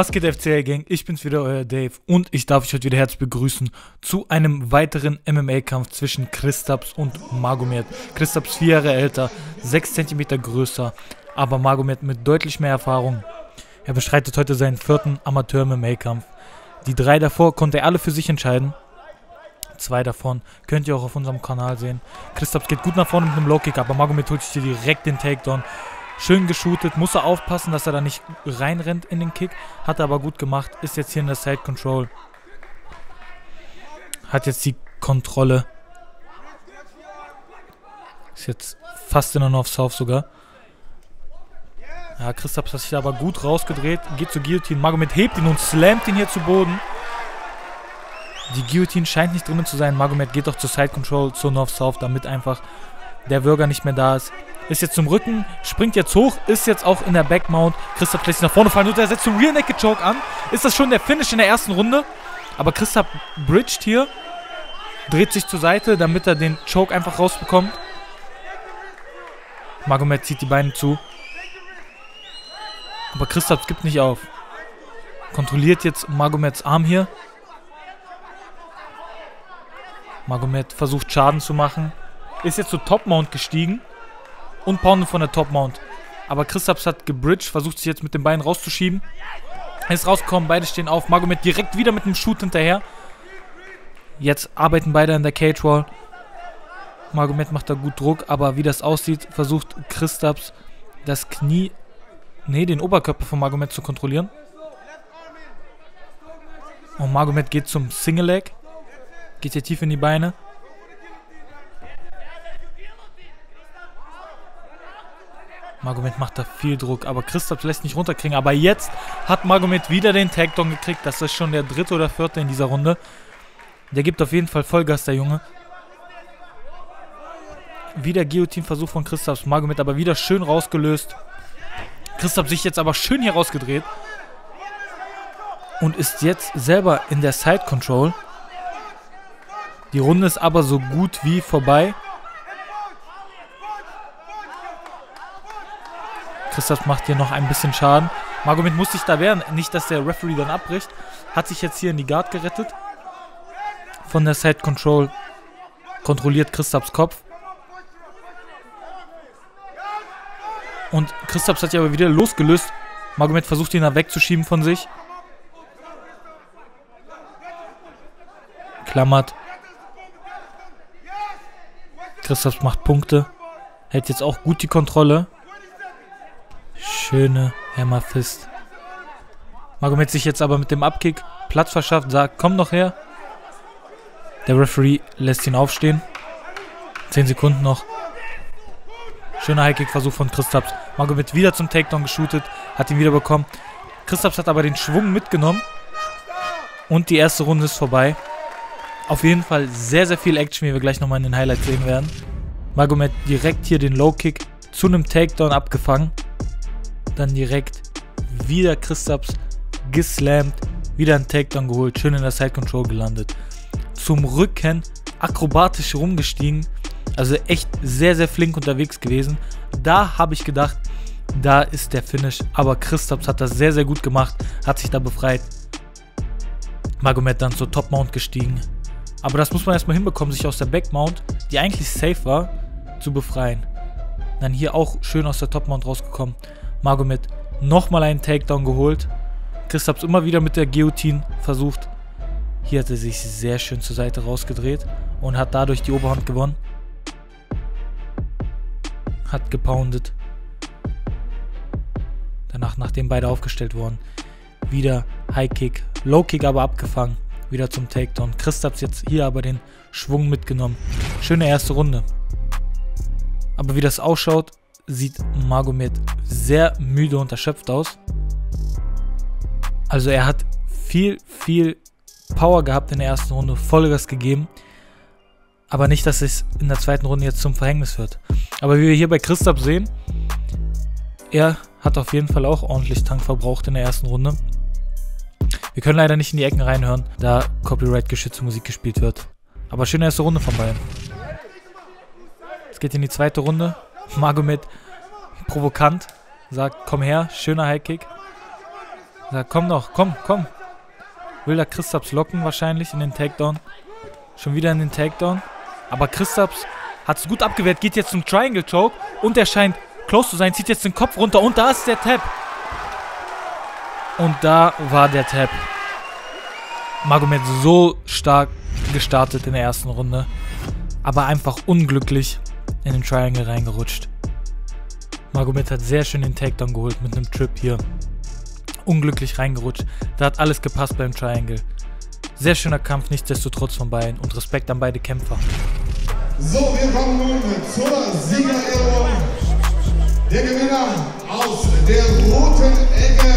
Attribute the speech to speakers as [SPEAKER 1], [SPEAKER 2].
[SPEAKER 1] Was geht FCA Gang? Ich bin's wieder, euer Dave und ich darf euch heute wieder herzlich begrüßen zu einem weiteren MMA-Kampf zwischen Christaps und Magomed. Christaps vier Jahre älter, 6 cm größer, aber Magomed mit deutlich mehr Erfahrung. Er bestreitet heute seinen vierten Amateur-MMA-Kampf. Die drei davor konnte er alle für sich entscheiden. Zwei davon könnt ihr auch auf unserem Kanal sehen. Christaps geht gut nach vorne mit einem Low-Kick, aber Magomed holt sich direkt den Takedown. Schön geshootet, muss er aufpassen, dass er da nicht reinrennt in den Kick. Hat er aber gut gemacht, ist jetzt hier in der Side Control. Hat jetzt die Kontrolle. Ist jetzt fast in der North South sogar. Ja, Christoph hat sich aber gut rausgedreht. Geht zur Guillotine. Magomed hebt ihn und slammt ihn hier zu Boden. Die Guillotine scheint nicht drinnen zu sein. Magomed geht doch zur Side Control, zur North South, damit einfach der Würger nicht mehr da ist. Ist jetzt zum Rücken, springt jetzt hoch, ist jetzt auch in der Backmount. Christoph lässt sich nach vorne fallen und er setzt zum Rear Naked Choke an. Ist das schon der Finish in der ersten Runde? Aber Christoph bridged hier, dreht sich zur Seite, damit er den Choke einfach rausbekommt. Magomed zieht die Beine zu. Aber Christoph gibt nicht auf. Kontrolliert jetzt Magomeds Arm hier. Magomed versucht Schaden zu machen. Ist jetzt zur Top-Mount gestiegen. Und poundet von der Top-Mount. Aber Christaps hat gebridged, versucht sich jetzt mit den Beinen rauszuschieben. Ist rausgekommen, beide stehen auf. Magomed direkt wieder mit dem Shoot hinterher. Jetzt arbeiten beide an der Cage Wall. Magomed macht da gut Druck, aber wie das aussieht, versucht Christaps das Knie, nee, den Oberkörper von Magomed zu kontrollieren. Und Magomed geht zum Single Leg. Geht hier tief in die Beine. Magomed macht da viel Druck, aber Christoph lässt nicht runterkriegen. Aber jetzt hat Magomed wieder den Takedown gekriegt. Das ist schon der dritte oder vierte in dieser Runde. Der gibt auf jeden Fall Vollgas, der Junge. Wieder Guillotine-Versuch von Christoph. Magomed aber wieder schön rausgelöst. Christoph sich jetzt aber schön hier rausgedreht. Und ist jetzt selber in der Side Control. Die Runde ist aber so gut wie vorbei. Christoph macht hier noch ein bisschen Schaden. Magomed muss sich da wehren. Nicht, dass der Referee dann abbricht. Hat sich jetzt hier in die Guard gerettet. Von der Side Control kontrolliert Christophs Kopf. Und Christophs hat sich aber wieder losgelöst. Magomed versucht ihn da wegzuschieben von sich. Klammert. Christophs macht Punkte. Hält jetzt auch gut die Kontrolle. Schöne Hammerfist. Magomed sich jetzt aber mit dem Abkick Platz verschafft, sagt, komm noch her. Der Referee lässt ihn aufstehen. 10 Sekunden noch. Schöner Highkick-Versuch von Christaps. Magomed wieder zum Takedown geshootet, hat ihn wieder bekommen. Christaps hat aber den Schwung mitgenommen. Und die erste Runde ist vorbei. Auf jeden Fall sehr, sehr viel Action, wie wir gleich nochmal in den Highlights sehen werden. Magomed direkt hier den Low-Kick zu einem Takedown abgefangen. Dann direkt wieder Christaps geslammt, wieder einen Takedown geholt, schön in der Side Control gelandet. Zum Rücken akrobatisch rumgestiegen, also echt sehr, sehr flink unterwegs gewesen. Da habe ich gedacht, da ist der Finish, aber Christaps hat das sehr, sehr gut gemacht, hat sich da befreit. Magomed dann zur Top Mount gestiegen. Aber das muss man erstmal hinbekommen, sich aus der Back Mount, die eigentlich safe war, zu befreien. Dann hier auch schön aus der Top Mount rausgekommen. Magomed nochmal einen Takedown geholt. Christaps immer wieder mit der Guillotine versucht. Hier hat er sich sehr schön zur Seite rausgedreht und hat dadurch die Oberhand gewonnen. Hat gepoundet. Danach, nachdem beide aufgestellt wurden, wieder High Kick, Low Kick aber abgefangen. Wieder zum Takedown. Christaps jetzt hier aber den Schwung mitgenommen. Schöne erste Runde. Aber wie das ausschaut, sieht Magomed sehr müde und erschöpft aus. Also er hat viel, viel Power gehabt in der ersten Runde, Vollgas gegeben. Aber nicht, dass es in der zweiten Runde jetzt zum Verhängnis wird. Aber wie wir hier bei Christoph sehen, er hat auf jeden Fall auch ordentlich Tank verbraucht in der ersten Runde. Wir können leider nicht in die Ecken reinhören, da Copyright-geschützte Musik gespielt wird. Aber schöne erste Runde von beiden. Es geht in die zweite Runde. Magomed provokant sagt, komm her, schöner Highkick. Sagt, komm noch, komm, komm. Will da Christaps locken wahrscheinlich in den Takedown. Schon wieder in den Takedown. Aber Christaps hat es gut abgewehrt, geht jetzt zum Triangle Choke und er scheint close zu sein, zieht jetzt den Kopf runter und da ist der Tap. Und da war der Tap. Magomed so stark gestartet in der ersten Runde, aber einfach unglücklich in den Triangle reingerutscht. Magomed hat sehr schön den Takedown geholt mit einem Trip hier. Unglücklich reingerutscht. Da hat alles gepasst beim Triangle. Sehr schöner Kampf, nichtsdestotrotz von beiden. Und Respekt an beide Kämpfer.
[SPEAKER 2] So, wir kommen nun zur Siegerehrung. Der Gewinner aus der roten Ecke